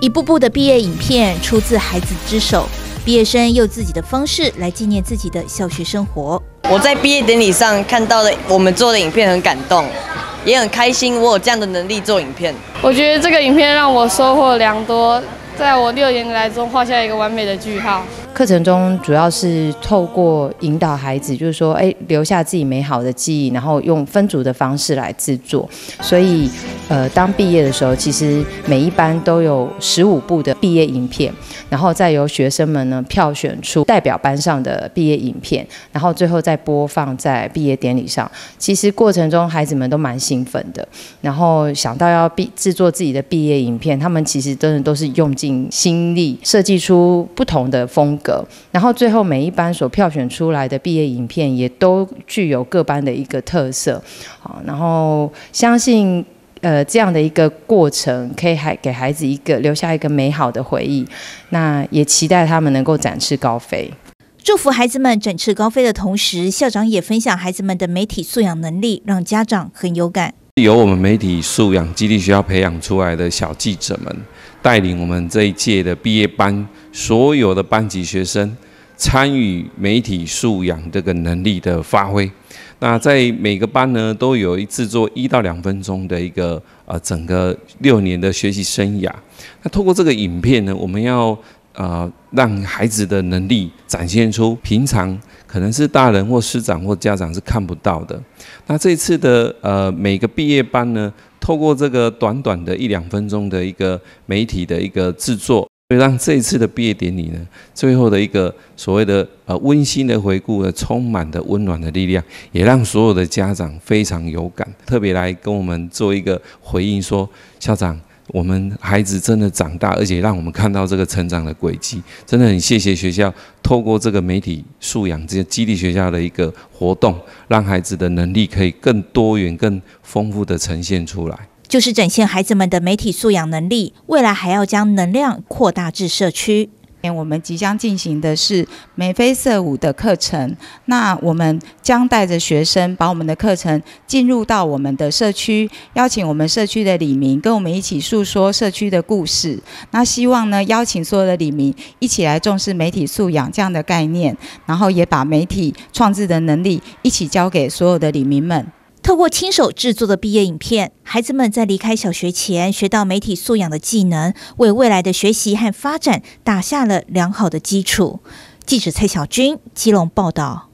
一部部的毕业影片出自孩子之手，毕业生用自己的方式来纪念自己的小学生活。我在毕业典礼上看到的我们做的影片很感动，也很开心，我有这样的能力做影片。我觉得这个影片让我收获良多，在我六年来中画下一个完美的句号。课程中主要是透过引导孩子，就是说，哎，留下自己美好的记忆，然后用分组的方式来制作。所以，呃，当毕业的时候，其实每一班都有十五部的毕业影片，然后再由学生们呢票选出代表班上的毕业影片，然后最后再播放在毕业典礼上。其实过程中孩子们都蛮兴奋的，然后想到要毕制作自己的毕业影片，他们其实真的都是用尽心力设计出不同的风格。然后最后每一班所票选出来的毕业影片也都具有各班的一个特色，好，然后相信呃这样的一个过程可以还给孩子一个留下一个美好的回忆，那也期待他们能够展翅高飞，祝福孩子们展翅高飞的同时，校长也分享孩子们的媒体素养能力，让家长很有感。由我们媒体素养基地学校培养出来的小记者们，带领我们这一届的毕业班所有的班级学生参与媒体素养这个能力的发挥。那在每个班呢，都有一制作一到两分钟的一个呃整个六年的学习生涯。那透过这个影片呢，我们要呃让孩子的能力展现出平常。可能是大人或师长或家长是看不到的。那这次的呃每个毕业班呢，透过这个短短的一两分钟的一个媒体的一个制作，会让这一次的毕业典礼呢，最后的一个所谓的呃温馨的回顾呢，充满的温暖的力量，也让所有的家长非常有感，特别来跟我们做一个回应，说校长。我们孩子真的长大，而且让我们看到这个成长的轨迹，真的很谢谢学校透过这个媒体素养这些激励学校的一个活动，让孩子的能力可以更多元、更丰富的呈现出来，就是展现孩子们的媒体素养能力，未来还要将能量扩大至社区。我们即将进行的是眉飞色舞的课程，那我们将带着学生把我们的课程进入到我们的社区，邀请我们社区的李明跟我们一起诉说社区的故事。那希望呢，邀请所有的李明一起来重视媒体素养这样的概念，然后也把媒体创制的能力一起交给所有的李明们。透过亲手制作的毕业影片，孩子们在离开小学前学到媒体素养的技能，为未来的学习和发展打下了良好的基础。记者蔡小军，基隆报道。